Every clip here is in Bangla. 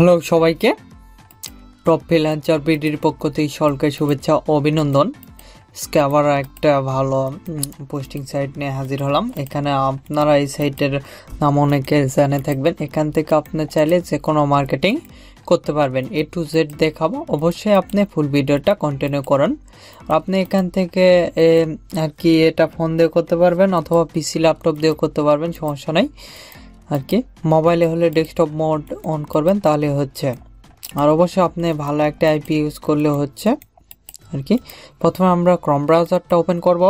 হ্যালো সবাইকে। টপ ফ্রিল্যান্সার পিডির পক্ষ থেকে সকলকে শুভেচ্ছা, অভিনন্দন। আজকে আবার একটা ভালো পোস্টিং সাইট নিয়ে হাজির হলাম। এখানে আপনারা এই সাইটের নাম অনেকে জানে থাকবেন। এখান থেকে আপনি চাইলে যে কোনো মার্কেটিং করতে পারবেন। এ টু জেড দেখাবো। অবশ্যই আপনি ফুল ভিডিওটা কন্টিনিউ করুন। আপনি এখান থেকে আর কি এটা ফোন দিয়ে করতে পারবেন অথবা পিসি ল্যাপটপ দিয়েও করতে পারবেন, সমস্যা নাই। আর কি। মোবাইলে হলে ডেস্কটপ মোড অন করবেন, তাহলে হচ্ছে। আর অবশ্যই আপনি ভালো একটা আইপি ইউজ করলে হচ্ছে, আর কি। প্রথমে আমরা ক্রম ব্রাউজারটা ওপেন করব।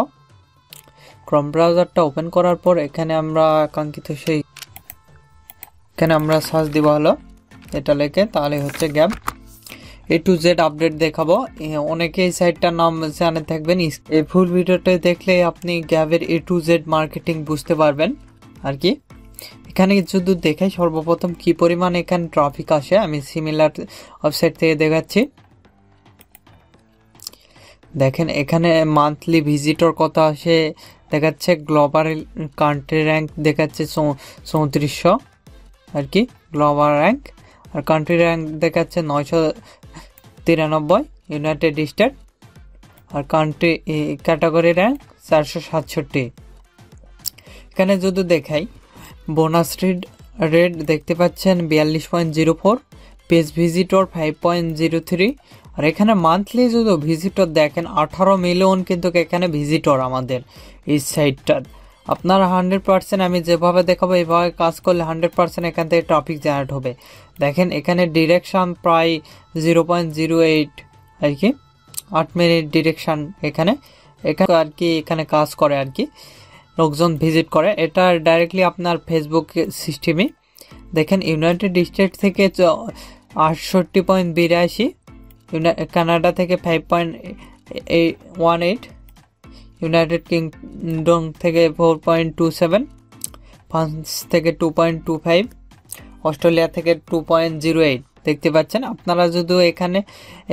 ক্রম ব্রাউজারটা ওপেন করার পর এখানে আমরা কাঙ্ক্ষিত সেই, এখানে আমরা সার্চ দিব হলো, এটা লেখে, তাহলে হচ্ছে Gab A to Z update দেখাবো। অনেকে এই সাইটটার নাম জানে থাকবেন। এই ফুল ভিডিওটা দেখলে আপনি গ্যাবের এ টু জেড মার্কেটিং বুঝতে পারবেন, আর কি। এখানে যদি দেখাই সর্বপ্রথম কি পরিমাণ এখানে ট্রাফিক আসে, আমি সিমিলার ওয়েবসাইট থেকে দেখাচ্ছি। দেখেন, এখানে মান্থলি ভিজিটর কত আসে, দেখাচ্ছে গ্লোবাল কান্ট্রি র্যাঙ্ক দেখাচ্ছে চৌত্রিশশো আর কি গ্লোবাল র্যাঙ্ক আর কান্ট্রি র্যাঙ্ক দেখাচ্ছে নয়শো তিরানব্বই ইউনাইটেড স্টেট আর কান্ট্রি ক্যাটাগরি র্যাঙ্ক চারশো সাতষট্টি। এখানে যদি দেখাই বোনাস রেট রেট দেখতে পাচ্ছেন বিয়াল্লিশ point zero four, page visitor five point zero three. আর এখানে মান্থলি যদি ভিজিটর দেখেন, আঠারো মিলিয়ন কিন্তু এখানে ভিজিটর আমাদের এই সাইটটার। আপনার হান্ড্রেড পার্সেন্ট আমি যেভাবে দেখাবো, এভাবে কাজ করলে হান্ড্রেড পার্সেন্ট এখান থেকে টপিক জেনারেট হবে। দেখেন, এখানে ডিরেকশন প্রায় জিরো পয়েন্ট জিরো এইট, আর কি? আট মিনিট ডিরেকশন এখানে। এখানে আর কি এখানে কাজ করে আর কি। লোকজন ভিজিট করে। এটা ডাইরেক্টলি আপনার ফেসবুক সিস্টেমে দেখেন ইউনাইটেড স্টেট থেকে আটষট্টি পয়েন্ট বিরাশি কানাডা থেকে five point one eight United Kingdom থেকে four point two seven France থেকে two point two five Australia থেকে টু পয়েন্ট জিরো এইট দেখতে পাচ্ছেন? আপনারা যদি এখানে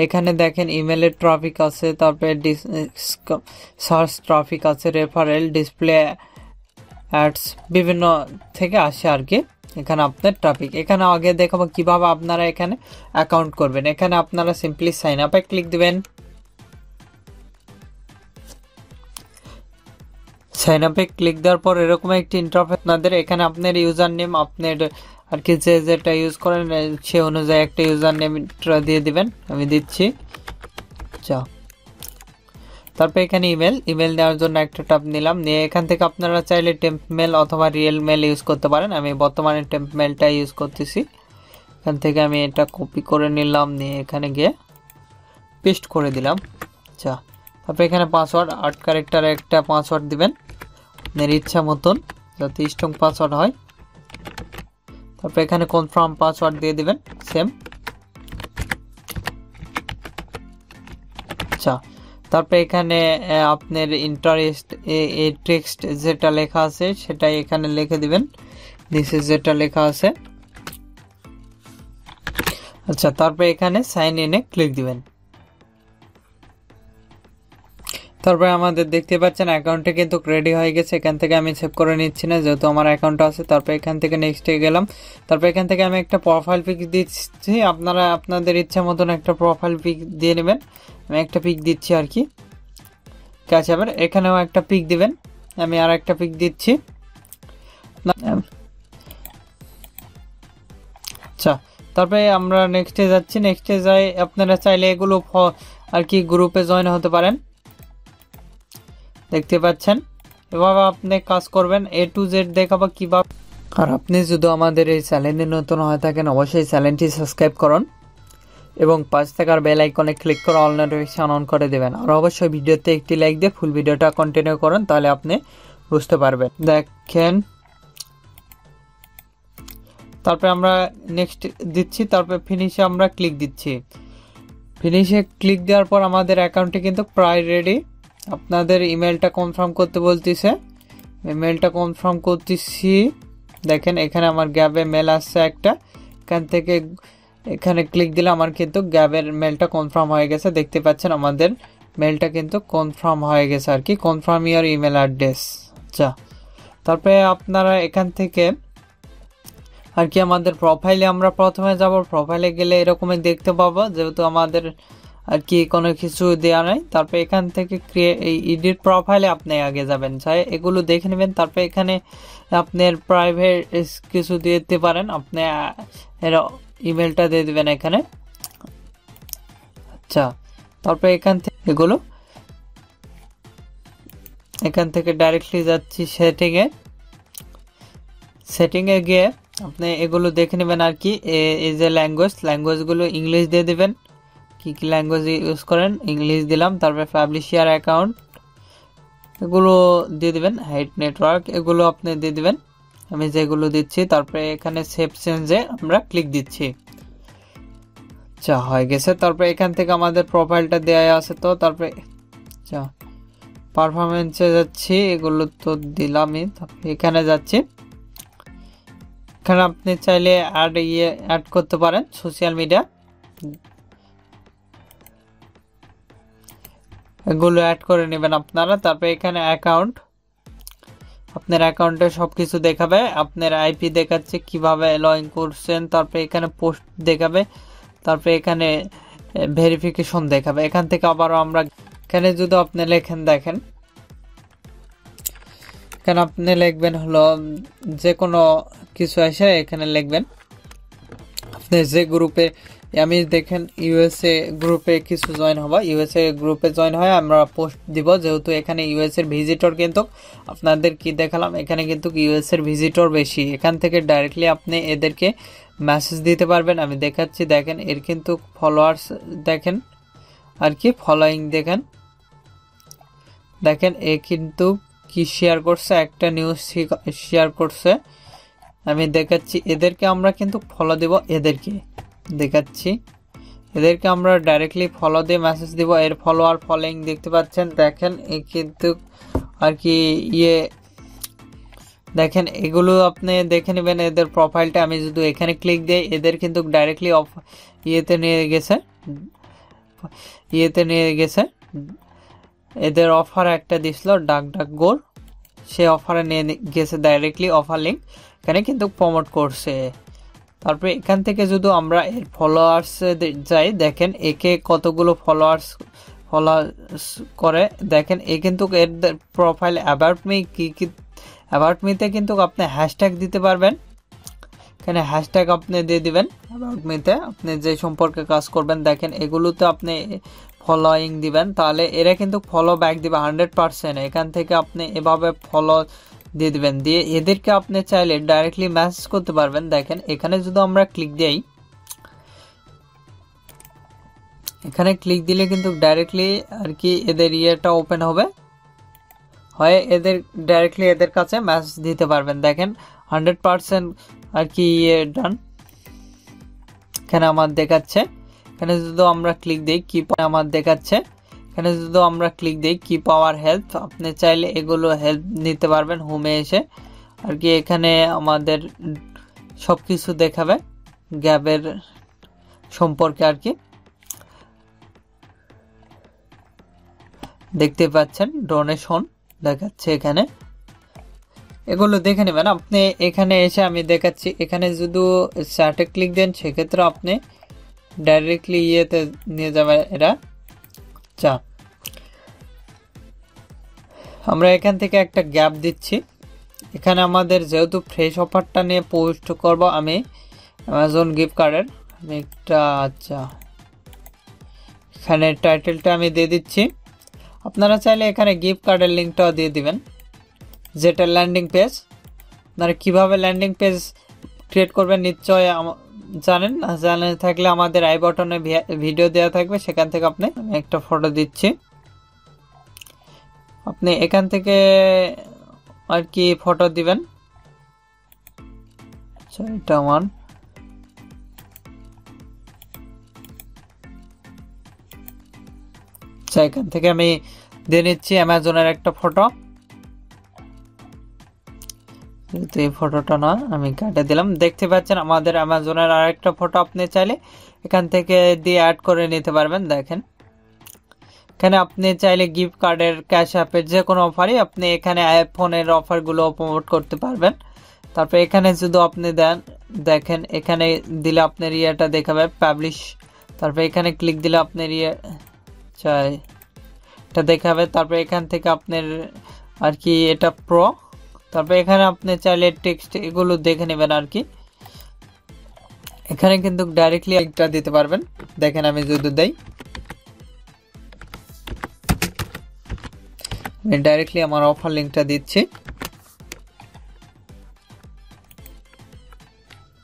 এখানে দেখেন ইমেলের ট্রাফিক আছে, তারপরে সার্চ ট্রাফিক আছে রেফারেল ডিসপ্লে অ্যাডস বিভিন্ন থেকে আসে আর কি এখানে আপনার ট্রাফিক এখানে আগে দেখাবো কীভাবে আপনারা এখানে অ্যাকাউন্ট করবেন। এখানে আপনারা সিম্পলি সাইন আপে ক্লিক দিবেন। সাইন আপে ক্লিক দেওয়ার পর এরকম একটি ইন্টারফেস আপনাদের, এখানে আপনার ইউজার নেম আপনার আর কি যে যেটা ইউজ করেন সে অনুযায়ী একটা ইউজার নেম দিয়ে দিবেন। আমি দিচ্ছি। আচ্ছা তারপর এখানে ইমেল ইমেল দেওয়ার জন্য একটা ট্যাব নিলাম। নিয়ে এখান থেকে আপনারা চাইলে টেম্প মেল অথবা রিয়েল মেল ইউজ করতে পারেন। আমি বর্তমানে টেম্প মেলটা ইউজ করতেছি। এখান থেকে আমি এটা কপি করে নিলাম। নিয়ে এখানে গিয়ে পেস্ট করে দিলাম। আচ্ছা তারপর এখানে পাসওয়ার্ড আট ক্যারেক্টার একটা পাসওয়ার্ড দিবেন। ইচ্ছা মতন, যাতে স্ট্রং পাসওয়ার্ড হয়। তারপর এখানে কনফার্ম পাসওয়ার্ড দিয়ে দিবেন সেম আচ্ছা তারপর এখানে আপনার ইন্টারেস্ট এই টেক্সট যেটা লেখা আছে সেটাই এখানে লিখে দিবেন। নিচে যেটা লেখা আছে। আচ্ছা তারপর এখানে সাইন ইনে ক্লিক দিবেন। তারপরে আমাদের দেখতে পাচ্ছেন অ্যাকাউন্টে কিন্তু রেডি হয়ে গেছে। এখান থেকে আমি সেভ করে নিচ্ছি না, যেহেতু আমার অ্যাকাউন্ট আছে। তারপর এখান থেকে নেক্সটে গেলাম। তারপর এখান থেকে আমি একটা প্রোফাইল পিক দিচ্ছি। আপনারা, আপনাদের ইচ্ছা মতন একটা প্রোফাইল পিক দিয়ে নেবেন। আমি একটা পিক দিচ্ছি আর কি। কাছে আবার এখানেও একটা পিক দিবেন। আমি আর একটা পিক দিচ্ছি। আচ্ছা তারপরে আমরা নেক্সটে যাচ্ছি। নেক্সটে যাই, আপনারা চাইলে এগুলো আর কি গ্রুপে জয়েন হতে পারেন। দেখতে পাচ্ছেন? এভাবে আপনি কাজ করবেন এ টু জেড দেখাবো কীভাবে। আর আপনি যদি আমাদের এই চ্যানেলে নতুন হয়ে থাকেন, অবশ্যই চ্যানেলটি সাবস্ক্রাইব করুন এবং পাঁচ থাকার বেল আইকনে ক্লিক করে অল নোটিফিকেশন অন করে দেবেন। আর অবশ্যই ভিডিওতে একটি লাইক দিয়ে ফুল ভিডিওটা কন্টিনিউ করুন, তাহলে আপনি বুঝতে পারবেন। দেখেন। তারপরে আমরা নেক্সট দিচ্ছি, তারপরে ফিনিশে আমরা ক্লিক দিচ্ছি। ফিনিশে ক্লিক দেওয়ার পর আমাদের অ্যাকাউন্টটি কিন্তু প্রায় রেডি আপনাদের ইমেলটা কনফার্ম করতে বলতেছে। ইমেলটা কনফার্ম করতেছি। দেখেন, এখানে আমার গ্যাবে মেল আসছে একটা। এখান থেকে এখানে ক্লিক দিলে আমার কিন্তু গ্যাবের মেলটা কনফার্ম হয়ে গেছে। দেখতে পাচ্ছেন, আমাদের মেলটা কিন্তু কনফার্ম হয়ে গেছে আর কি। কনফার্ম ইয়ার ইমেল অ্যাড্রেস আচ্ছা তারপরে আপনারা এখান থেকে আর কি আমাদের প্রোফাইলে আমরা প্রথমে যাব। প্রোফাইলে গেলে এরকমই দেখতে পাবো। যেহেতু আমাদের আর কি কোনো কিছু দেওয়া নাই। তারপর এখান থেকে এই এডিট প্রোফাইলে আপনি আগে যাবেন। চাই এগুলো দেখে নেবেন। তারপর এখানে আপনার প্রাইভেট কিছু দিয়ে দিতে পারেন। আপনি এর ইমেলটা দিয়ে দেবেন এখানে। আচ্ছা তারপর এখান থেকে এগুলো। এখান থেকে ডাইরেক্টলি যাচ্ছি সেটিংয়ে সেটিংয়ে গিয়ে আপনি এগুলো দেখে নেবেন আর কি। এই যে ল্যাঙ্গুয়েজ ল্যাঙ্গুয়েজগুলো ইংলিশ দিয়ে দেবেন। কি কি ল্যাঙ্গুয়েজ ইউজ করেন? ইংলিশ দিলাম, তারপরে পাবলিশিয়ার অ্যাকাউন্ট এগুলো দিয়ে দিবেন হাইট নেটওয়ার্ক এগুলো আপনি দিয়ে দেবেন। আমি যেগুলো দিচ্ছি, তারপরে এখানে সেভ চেঞ্জে আমরা ক্লিক দিচ্ছি। আচ্ছা হয়ে গেছে। তারপরে এখান থেকে আমাদের প্রোফাইলটা দেওয়া আছে তো, তারপরে আচ্ছা পারফরমেন্সে যাচ্ছি, এগুলো তো দিলামই। তারপরে এখানে যাচ্ছি। এখানে আপনি চাইলে অ্যাড ইয়ে অ্যাড করতে পারেন সোশ্যাল মিডিয়া এগুলো অ্যাড করে নেবেন আপনারা। তারপরে এখানে অ্যাকাউন্ট আপনার অ্যাকাউন্টে সব কিছু দেখাবে। আপনার আইপি দেখাচ্ছে, কীভাবে লগ করছেন। তারপরে এখানে পোস্ট দেখাবে। তারপরে এখানে ভেরিফিকেশন দেখাবে। এখান থেকে আবারও আমরা, এখানে যদি আপনি লেখেন, দেখেন। এখানে আপনি লিখবেন হলো, যে কোনো কিছু এসে এখানে লিখবেন। আপনি যে গ্রুপে আমি দেখেন ইউএসএ গ্রুপে কিছু জয়েন হবা। ইউএসএ গ্রুপে জয়েন হয় আমরা পোস্ট দিব, যেহেতু এখানে ইউএস এর ভিজিটর কিন্তু আপনাদের কি দেখালাম? এখানে কিন্তু ইউএস এর ভিজিটর বেশি। এখান থেকে ডাইরেক্টলি আপনি এদেরকে মেসেজ দিতে পারবেন। আমি দেখাচ্ছি, দেখেন, এর কিন্তু ফলোয়ার্স দেখেন, আর কি ফলোয়িং দেখেন। দেখেন, এ কিন্তু কি শেয়ার করছে? একটা নিউজ শেয়ার করছে। আমি দেখাচ্ছি, এদেরকে আমরা কিন্তু ফলো দেব এদেরকে। দেখাচ্ছি। এদেরকে আমরা ডাইরেক্টলি ফলো দিয়ে মেসেজ দিব। এর ফলো ফলোয়ার ফলোয়িং দেখতে পাচ্ছেন। দেখেন কিন্তু আর কি ইয়ে দেখেন, এগুলো আপনি দেখে নেবেন এদের প্রোফাইলটা আমি যদি এখানে ক্লিক দিই, এদের কিন্তু ডাইরেক্টলি অফ ইয়েতে নিয়ে গেছে। ইয়েতে নিয়ে গেছে। এদের অফার একটা দিছিল, ডাক ডাক গোর। সে অফারে নিয়ে গেছে ডাইরেক্টলি অফার লিঙ্ক এখানে কিন্তু প্রমোট করছে। তারপরে এখান থেকে যদি আমরা এর ফলোয়ার্স যাই, দেখেন একে কতগুলো ফলোয়ার্স ফলোয়ার্স করে। দেখেন এ কিন্তু এর প্রোফাইল অ্যাবাউট মি কী কী অ্যাবাউট মিতে কিন্তু আপনি হ্যাশট্যাগ দিতে পারবেন। এখানে হ্যাশট্যাগ আপনি দিয়ে দিবেন অ্যাবাউট মিতে আপনি যে সম্পর্কে কাজ করবেন, দেখেন এগুলোতে আপনি ফলোয়িং দিবেন। তাহলে এরা কিন্তু ফলো ব্যাক দিবে হান্ড্রেড পারসেন্ট এখান থেকে আপনি এভাবে ফলো দিয়ে দেবেন। দিয়ে এদেরকে আপনি চাইলে ডাইরেক্টলি মেসেজ করতে পারবেন। দেখেন, এখানে যদি আমরা ক্লিক দিই, এখানে ক্লিক দিলে কিন্তু ডাইরেক্টলি আর কি এদের ইয়েটা ওপেন হবে। হয় এদের ডাইরেক্টলি এদের কাছে মেসেজ দিতে পারবেন। দেখেন হান্ড্রেড পারসেন্ট আর কি ইয়ে ডান এখানে আমার দেখাচ্ছে। এখানে যদি আমরা ক্লিক দিই, কি আমার দেখাচ্ছে? এখানে যদি আমরা ক্লিক দিই, কি পাওয়ার হেল্প আপনি চাইলে এগুলো হেল্প নিতে পারবেন হোমে এসে। আর কি এখানে আমাদের সব কিছু দেখাবে গ্যাবের সম্পর্কে আর কি। দেখতে পাচ্ছেন ডোনেশন দেখাচ্ছে এখানে। এগুলো দেখে নেবেন, আপনি এখানে এসে আমি দেখাচ্ছি। এখানে যদি চার্টে ক্লিক দেন, সেক্ষেত্রে আপনি ডাইরেক্টলি ইয়েতে নিয়ে যাবে এরা। চা আমরা এখান থেকে একটা গ্যাপ দিচ্ছি। এখানে আমাদের যেহেতু ফ্রেশ অফারটা নিয়ে পোস্ট করব আমি অ্যামাজন গিফট কার্ডের আমি একটা আচ্ছা। এখানে টাইটেলটা আমি দিয়ে দিচ্ছি। আপনারা চাইলে এখানে গিফট কার্ডের লিঙ্কটাও দিয়ে দিবেন। যেটা ল্যান্ডিং পেজ আপনারা কীভাবে ল্যান্ডিং পেজ ক্রিয়েট করবেন নিশ্চয় জানেন। জানে থাকলে আমাদের আই বটনে ভিডিও দেওয়া থাকবে। সেখান থেকে আপনি একটা ফটো দিচ্ছি। আপনি এখান থেকে আর কি ফটো দিবেন? আচ্ছা এটা আচ্ছা এখান থেকে আমি দিয়ে নিচ্ছি অ্যামাজনের একটা ফটো যেহেতু এই ফটোটা না, আমি কাটে দিলাম। দেখতে পাচ্ছেন, আমাদের অ্যামাজনের আর একটা ফটো আপনি চাইলে এখান থেকে দিয়ে অ্যাড করে নিতে পারবেন, দেখেন। এখানে আপনি চাইলে গিফট কার্ডের ক্যাশ অ্যাপের যে কোনো অফারই আপনি এখানে আইফোনের অফারগুলো প্রমোট করতে পারবেন। তারপর এখানে যদি আপনি দেন, দেখেন, এখানে দিলে আপনার ইয়েটা দেখাবে পাবলিশ তারপর এখানে ক্লিক দিলে আপনার ইয়ে চাই, এটা দেখাবে। তারপর এখান থেকে আপনার আর কি এটা প্রো তারপর এখানে আপনি চাইলে টেক্সট এগুলো দেখে নেবেন আর কি। এখানে কিন্তু ডাইরেক্টলি একটা দিতে পারবেন। দেখেন আমি যদি দেই। আমি ডাইরেক্টলি আমার অফার লিঙ্কটা দিচ্ছি।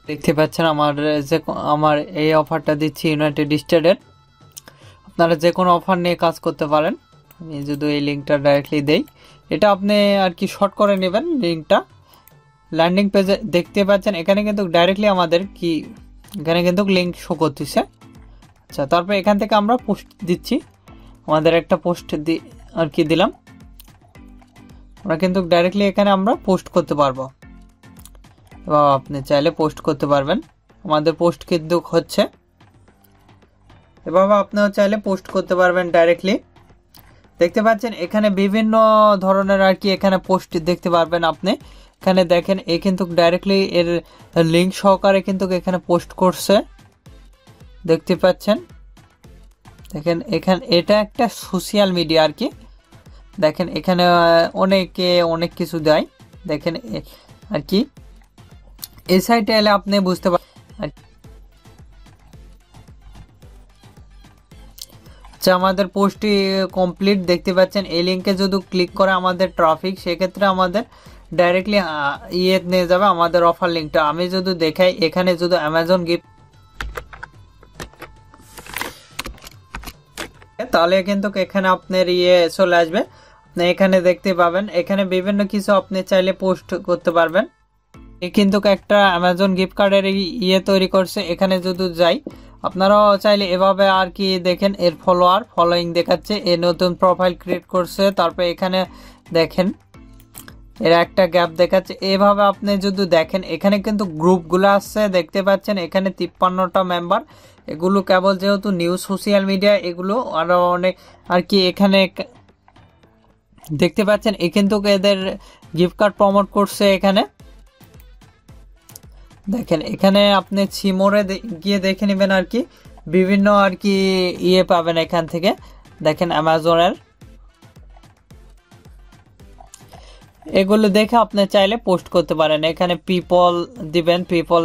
দেখতে পাচ্ছেন আমার যে আমার এই অফারটা দিচ্ছি ইউনাইটেড স্টেটের আপনারা যে কোনো অফার নিয়ে কাজ করতে পারেন। আমি যদি এই লিঙ্কটা ডাইরেক্টলি দেই। এটা আপনি আর কি শর্ট করে নেবেন লিঙ্কটা ল্যান্ডিং পেজে দেখতে পাচ্ছেন, এখানে কিন্তু ডাইরেক্টলি আমাদের কি, এখানে কিন্তু লিঙ্ক শো করতেছে। আচ্ছা তারপর এখান থেকে আমরা পোস্ট দিচ্ছি। আমাদের একটা পোস্ট দি আর কি দিলাম। আমরা কিন্তু ডাইরেক্টলি এখানে আমরা পোস্ট করতে পারব। এবং আপনি চাইলে পোস্ট করতে পারবেন। আমাদের পোস্ট কিন্তু হচ্ছে। এভাবে আপনিও চাইলে পোস্ট করতে পারবেন ডাইরেক্টলি দেখতে পাচ্ছেন, এখানে বিভিন্ন ধরনের আর কি এখানে পোস্ট দেখতে পারবেন আপনি। এখানে দেখেন, এ কিন্তু ডাইরেক্টলি এর লিঙ্ক সহকারে কিন্তু এখানে পোস্ট করছে। দেখতে পাচ্ছেন? দেখেন, এখানে, এটা একটা সোশ্যাল মিডিয়া আর কি। দেখেন, এখানে অনেকে অনেক কিছু দেয়। দেখেন আর কি? এই সাইটে এলে আপনি বুঝতে পারেন আচ্ছা আমাদের পোস্টটি কমপ্লিট দেখতে পাচ্ছেন। এই লিঙ্কে যদি ক্লিক করে আমাদের ট্রাফিক সেক্ষেত্রে আমাদের ডাইরেক্টলি ইয়ে নিয়ে যাবে আমাদের অফার লিঙ্কটা আমি যদি দেখাই, এখানে যদি অ্যামাজন গিফট তাহলে কিন্তু এখানে আপনার ইয়ে চলে আসবে। এখানে দেখতে পাবেন। এখানে বিভিন্ন কিছু আপনি চাইলে পোস্ট করতে পারবেন। এ কিন্তু একটা অ্যামাজন গিফট কার্ডের ইয়ে তৈরি করছে। এখানে যদি যাই, আপনারাও চাইলে এভাবে আর কি দেখেন, এর ফলোয়ার ফলোয়িং দেখাচ্ছে, এ নতুন প্রোফাইল ক্রিয়েট করছে, তারপর এখানে দেখেন, এর একটা গ্যাপ দেখাচ্ছে। এভাবে আপনি যদি দেখেন, এখানে কিন্তু গ্রুপগুলো আসছে দেখতে পাচ্ছেন, এখানে তিপ্পান্নটা মেম্বার এগুলো কেবল যেহেতু নিউজ সোশ্যাল মিডিয়া এগুলো আরও অনেক আর কি এখানে দেখতে পাচ্ছেন, এ কিন্তু এদের গিফট কার্ড প্রমোট করছে এখানে। দেখেন, এখানে আপনি ছিমোরে গিয়ে দেখে নেবেন আর কি, বিভিন্ন আর কি ইয়ে পাবেন এখান থেকে। দেখেন, অ্যামাজনের। এগুলো দেখে আপনি চাইলে পোস্ট করতে পারেন। এখানে পিপল দিবেন পিপল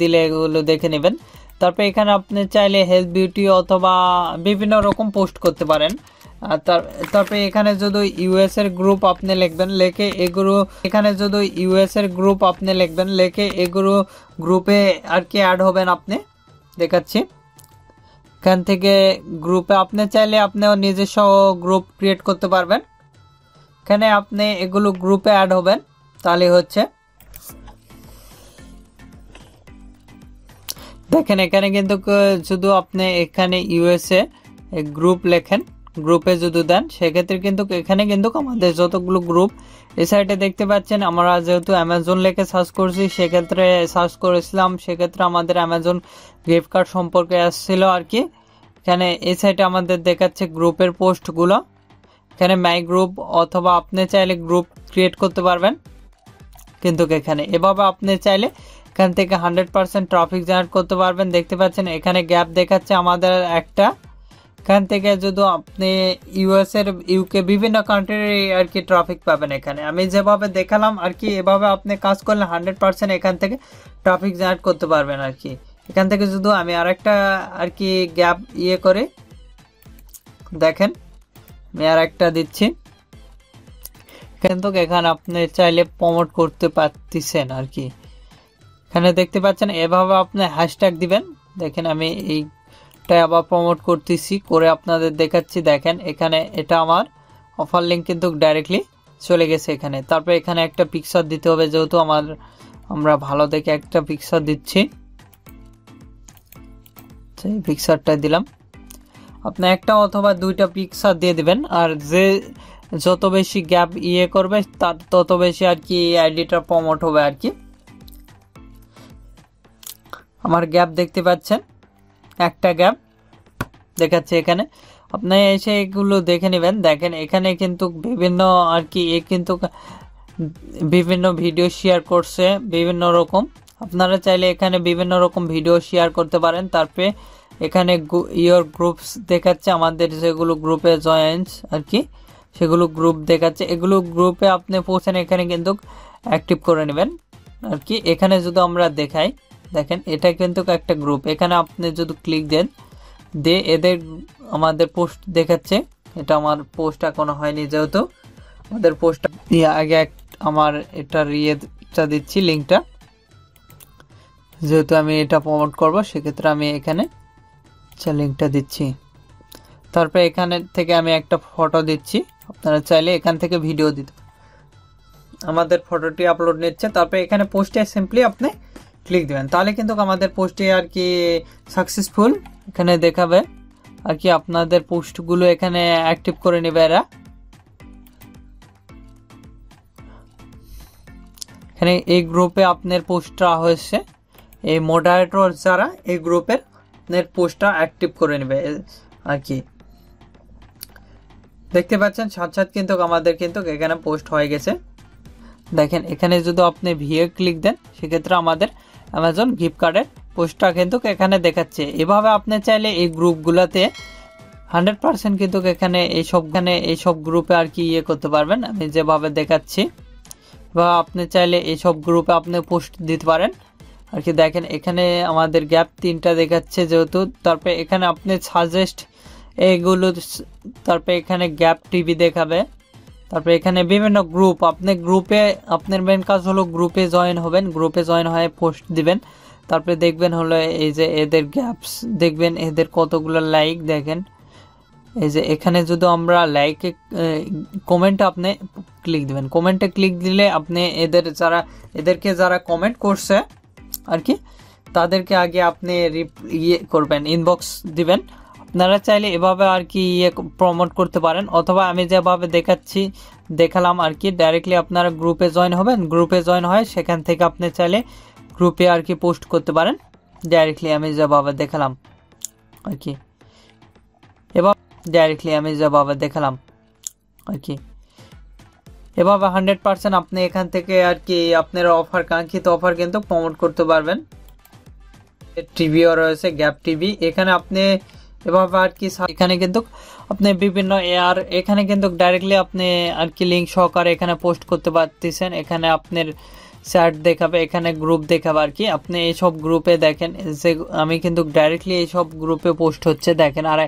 দিলে এগুলো দেখে নেবেন। তারপর এখানে আপনি চাইলে হেলথ বিউটি অথবা বিভিন্ন রকম পোস্ট করতে পারেন। তারপরে এখানে যদি ইউএস এর গ্রুপ আপনি লিখবেন, লেখে এগুলো, এখানে যদি ইউএস এর গ্রুপ আপনি লিখবেন, লেখে এগুলো গ্রুপে আর কি অ্যাড হবেন আপনি? দেখাচ্ছি। এখান থেকে গ্রুপে আপনি চাইলে আপনিও নিজস্ব গ্রুপ ক্রিয়েট করতে পারবেন। এখানে আপনি এগুলো গ্রুপে অ্যাড হবেন, তাহলে হচ্ছে দেখেন এখানে কিন্তু শুধু আপনি এখানে ইউএসএ গ্রুপ লেখেন। গ্রুপে যদি দেন, সেক্ষেত্রে কিন্তু এখানে কিন্তু আমাদের যতগুলো গ্রুপ এই সাইটে দেখতে পাচ্ছেন, আমরা যেহেতু অ্যামাজন লেখে সার্চ করছি, সেক্ষেত্রে সার্চ করেছিলাম, সেক্ষেত্রে আমাদের অ্যামাজন গিফট কার্ড সম্পর্কে আসছিল আর কি। এখানে এই সাইটে আমাদের দেখাচ্ছে গ্রুপের পোস্টগুলো এখানে মাই গ্রুপ অথবা আপনি চাইলে গ্রুপ ক্রিয়েট করতে পারবেন। কিন্তু এখানে এভাবে আপনি চাইলে এখান থেকে হান্ড্রেড পার্সেন্ট ট্রাফিক জেনারেট করতে পারবেন। দেখতে পাচ্ছেন, এখানে গ্যাপ দেখাচ্ছে আমাদের একটা। এখান থেকে যদি আপনি ইউএস এর ইউকে বিভিন্ন কান্ট্রির আর কি ট্রাফিক পাবেন এখানে। আমি যেভাবে দেখালাম আর কি, এভাবে আপনি কাজ করলে হান্ড্রেড পার্সেন্ট এখান থেকে ট্রাফিক জেনারেট করতে পারবেন আর কি। এখান থেকে শুধু আমি আরেকটা আর কি গ্যাপ ইয়ে করে, দেখেন, আমি আর একটা দিচ্ছি কিন্তু এখানে আপনি চাইলে প্রমোট করতে পারতেছেন আর কি। এখানে দেখতে পাচ্ছেন, এভাবে আপনি হ্যাশট্যাগ দিবেন। দেখেন, আমি এই এটা আবার প্রমোট করতেছি, করে আপনাদের দেখাচ্ছি, দেখেন, এখানে এটা আমার অফার লিঙ্ক কিন্তু ডাইরেক্টলি চলে গেছে এখানে। তারপরে এখানে একটা পিকচার দিতে হবে, যেহেতু আমার, আমরা ভালো দেখে একটা পিকচার দিচ্ছি। সেই পিকচারটা দিলাম। আপনি একটা অথবা দুইটা পিকচার দিয়ে দিবেন, আর যে, যত বেশি গ্যাপ ইয়ে করবে, তার তত বেশি আর কি এই আইডিটা প্রমোট হবে আর কি। আমার গ্যাপ দেখতে পাচ্ছেন? একটা গ্যাপ দেখাচ্ছে এখানে। আপনি এসে এগুলো দেখে নেবেন। দেখেন, এখানে কিন্তু বিভিন্ন আর কি, এ কিন্তু বিভিন্ন ভিডিও শেয়ার করছে, বিভিন্ন রকম। আপনারা চাইলে এখানে বিভিন্ন রকম ভিডিও শেয়ার করতে পারেন। তারপরে এখানে ইয়োর গ্রুপস দেখাচ্ছে, আমাদের যেগুলো গ্রুপে জয়েন্টস আর কি, সেগুলো গ্রুপ দেখাচ্ছে। এগুলো গ্রুপে আপনি পৌঁছেন, এখানে কিন্তু অ্যাক্টিভ করে নেবেন। আর কি, এখানে যদি আমরা দেখাই দেখেন, এটা কিন্তু একটা গ্রুপ এখানে আপনি যদি ক্লিক দেন দে এদের আমাদের পোস্ট দেখাচ্ছে। এটা আমার পোস্ট এখনও হয়নি যেহেতু। আমাদের পোস্ট আগে আমার এটার ইয়েটা দিচ্ছি লিঙ্কটা যেহেতু আমি এটা প্রমোট করব, সেক্ষেত্রে আমি এখানে লিঙ্কটা দিচ্ছি। তারপরে এখানে থেকে আমি একটা ফটো দিচ্ছি। আপনারা চাইলে এখান থেকে ভিডিও দিতে আমাদের ফটোটি আপলোড নিচ্ছে তারপরে এখানে পোস্টে সিম্পলি আপনি ক্লিক দেবেন। তাহলে কিন্তু আমাদের পোস্টে আর কি সাকসেসফুল এখানে দেখাবে। আর কি আপনাদের পোস্টগুলো এখানে অ্যাক্টিভ করে নেবে এরা। এখানে এই গ্রুপে আপনার পোস্টটা হয়েছে। এই মোডারেটর যারা এই গ্রুপের আপনার পোস্টটা অ্যাক্টিভ করে নেবে আর কি। দেখতে পাচ্ছেন সাথে সাথে কিন্তু আমাদের কিন্তু এখানে পোস্ট হয়ে গেছে। দেখেন, এখানে যদি আপনি ভিএ ক্লিক দেন, সেক্ষেত্রে আমাদের অ্যামাজন গিফট কার্ডের পোস্টটা কিন্তু এখানে দেখাচ্ছে। এভাবে আপনি চাইলে এই গ্রুপগুলোতে হান্ড্রেড পার্সেন্ট কিন্তু এখানে এই সবখানে এই সব গ্রুপে আর কি ইয়ে করতে পারবেন। আমি যেভাবে দেখাচ্ছি, বা আপনি চাইলে এই সব গ্রুপে আপনি পোস্ট দিতে পারেন। আর কি দেখেন, এখানে আমাদের গ্যাপ তিনটা দেখাচ্ছে যেহেতু। তারপরে এখানে আপনি সাজেস্ট এইগুলো তারপরে এখানে গ্যাপ টিভি দেখাবে। তারপরে এখানে বিভিন্ন গ্রুপ আপনি গ্রুপে আপনার মেন কাজ হলো গ্রুপে জয়েন হবেন গ্রুপে জয়েন হয়ে পোস্ট দিবেন। তারপরে দেখবেন হলো এই যে এদের গ্যাপস দেখবেন এদের কতগুলো লাইক দেখেন। এই যে এখানে যদি আমরা লাইকে কমেন্ট আপনি ক্লিক দিবেন। কমেন্টে ক্লিক দিলে আপনি এদের যারা, এদেরকে যারা কমেন্ট করছে, আর কি, তাদেরকে আগে আপনি রিপ ইয়ে করবেন ইনবক্স দিবেন। আপনারা চাইলে এভাবে আর কি ইয়ে প্রমোট করতে পারেন, অথবা আমি যেভাবে দেখাচ্ছি, দেখালাম আর কি ডাইরেক্টলি আপনারা গ্রুপে জয়েন হবেন গ্রুপে জয়েন হয় সেখান থেকে আপনি চাইলে গ্রুপে আর কি পোস্ট করতে পারেন ডাইরেক্টলি আমি যেভাবে দেখালাম আর কি। এবার ডাইরেক্টলি আমি যেভাবে দেখালাম আর কি। এভাবে হান্ড্রেড পার্সেন্ট আপনি এখান থেকে আর কি আপনার অফার কাঙ্ক্ষিত অফার কিন্তু প্রমোট করতে পারবেন। টিভিও রয়েছে গ্যাপ টিভি এখানে আপনি এভাবে আর কি এখানে কিন্তু আপনি বিভিন্ন এয়ার এখানে কিন্তু ডাইরেক্টলি আপনি আর কি লিঙ্ক সহকারে এখানে পোস্ট করতে পারতেছেন। এখানে আপনার চ্যাট দেখাবে, এখানে গ্রুপ দেখাবে আর কি। আপনি এইসব গ্রুপে দেখেন, যে আমি কিন্তু ডাইরেক্টলি এইসব গ্রুপে পোস্ট হচ্ছে, দেখেন। আর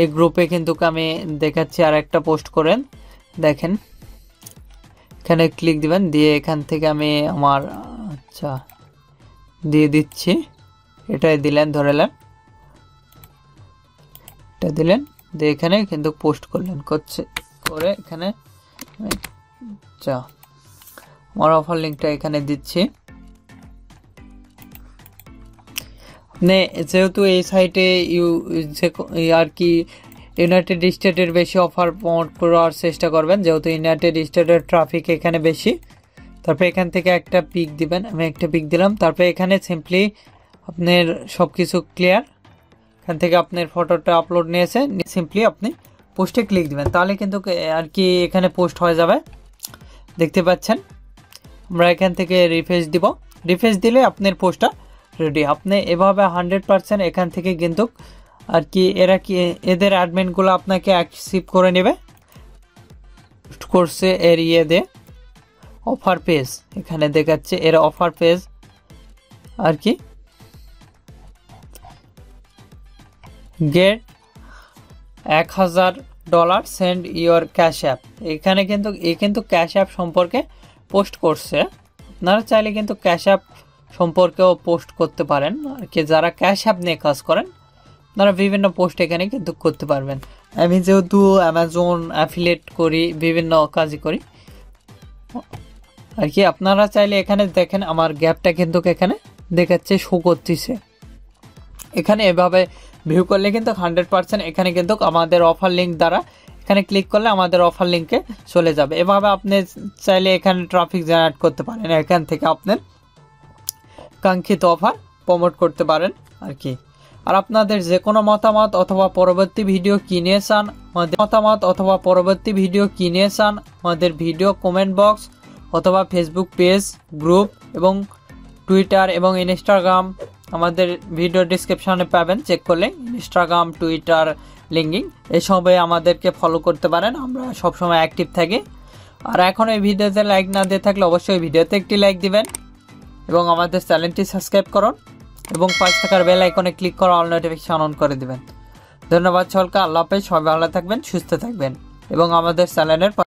এই গ্রুপে কিন্তু আমি দেখাচ্ছি আর একটা পোস্ট করেন, দেখেন। এখানে ক্লিক দিবেন, দিয়ে এখান থেকে আমি আমার আচ্ছা দিয়ে দিচ্ছি। এটাই দিলেন ধরেলেন এটা দিলেন, দিয়ে এখানে কিন্তু পোস্ট করলেন, করছে, করে এখানে আচ্ছা আমার অফার লিঙ্কটা এখানে দিচ্ছি। আপনি যেহেতু এই সাইটে ইউ আর কি ইউনাইটেড স্টেটের বেশি অফার প্রমোট করার চেষ্টা করবেন, যেহেতু ইউনাইটেড স্টেটের ট্রাফিক এখানে বেশি, তারপরে এখান থেকে একটা পিক দিবেন, আমি একটা পিক দিলাম, তারপরে এখানে সিম্পলি আপনার সব কিছু ক্লিয়ার এখান থেকে আপনার ফটোটা আপলোড নিয়েছে সিম্পলি আপনি পোস্টে ক্লিক দিবেন। তাহলে কিন্তু, আর কি এখানে পোস্ট হয়ে যাবে। দেখতে পাচ্ছেন? আমরা এখান থেকে রিফ্রেশ দিব। রিফ্রেশ দিলে আপনার পোস্টটা রেডি আপনি এভাবে হান্ড্রেড পারসেন্ট এখান থেকে কিন্তু, আর কি এরা কি, এদের অ্যাডমিনগুলো আপনাকে অ্যাক্সিভ করে নেবে। পোস্ট করছে এর ইয়ে দে অফার পেজ এখানে দেখাচ্ছে এর অফার পেজ আর কি গেট এক হাজার dollar send your cash app এখানে কিন্তু, এ কিন্তু ক্যাশ অ্যাপ সম্পর্কে পোস্ট করছে। আপনারা চাইলে কিন্তু ক্যাশ অ্যাপ সম্পর্কেও পোস্ট করতে পারেন। আর কি যারা ক্যাশ অ্যাপ নিয়ে কাজ করেন, আপনারা বিভিন্ন পোস্ট এখানে কিন্তু করতে পারবেন। আমি যেহেতু অ্যামাজন অ্যাফিলেট করি, বিভিন্ন কাজই করি, আর কি আপনারা চাইলে এখানে দেখেন, আমার গ্যাপটা কিন্তু এখানে দেখাচ্ছে শো করতেছে। এখানে এভাবে ভিউ করলে কিন্তু হান্ড্রেড পার্সেন্ট এখানে কিন্তু আমাদের অফার লিঙ্ক দ্বারা এখানে ক্লিক করলে আমাদের অফার লিঙ্কে চলে যাবে। এভাবে আপনি চাইলে এখানে ট্রাফিক জেনারেট করতে পারেন, এখান থেকে আপনার কাঙ্ক্ষিত অফার প্রমোট করতে পারেন আর কি। আর আপনাদের যে কোনো মতামত অথবা পরবর্তী ভিডিও কিনে চান, আমাদের মতামত অথবা পরবর্তী ভিডিও কিনে চান, আমাদের ভিডিও কমেন্ট বক্স অথবা ফেসবুক পেজ গ্রুপ এবং টুইটার এবং ইনস্টাগ্রাম আমাদের ভিডিও ডিসক্রিপশনে পাবেন চেক করলে ইনস্টাগ্রাম টুইটার লিঙ্কিং এসবে আমাদেরকে ফলো করতে পারেন, আমরা সবসময় অ্যাক্টিভ থাকি। আর এখন এই ভিডিওতে লাইক না দিয়ে থাকলে অবশ্যই ভিডিওতে একটি লাইক দিবেন এবং আমাদের চ্যানেলটি সাবস্ক্রাইব করুন এবং পাঁচ থাকার বেল আইকনে ক্লিক করে অল নোটিফিকেশন অন করে দিবেন। ধন্যবাদ সকলকে, আল্লাহ হাফেজ, সবাই ভালো থাকবেন, সুস্থ থাকবেন এবং আমাদের চ্যানেলের